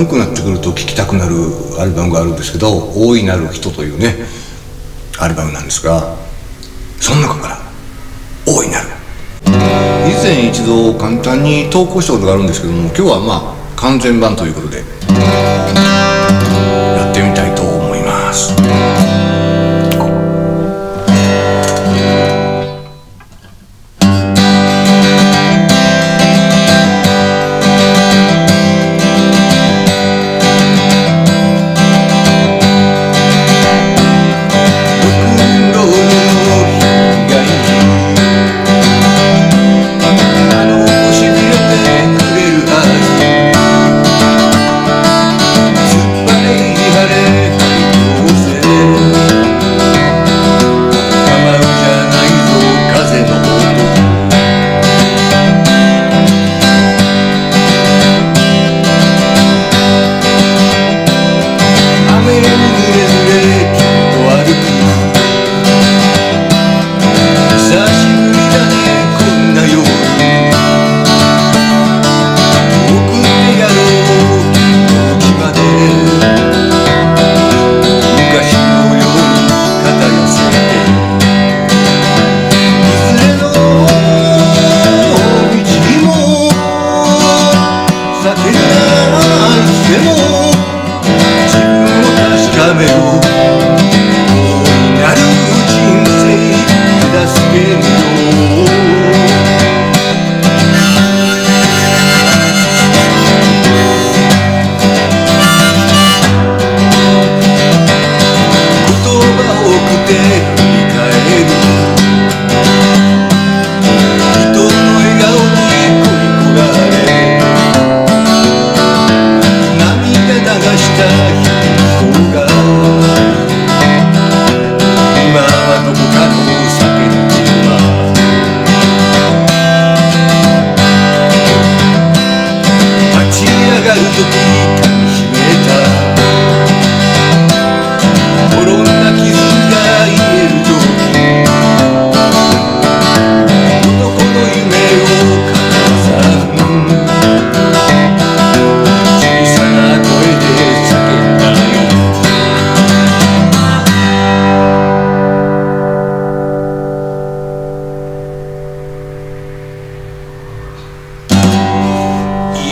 寒くなってくると聴きたくなるアルバムがあるんですけど「大いなる人」というねアルバムなんですがその中から「大いなる」以前一度簡単に投稿したことがあるんですけども今日はまあ完全版ということでやってみたいと思います。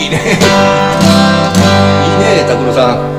いいね。いいね拓郎さん。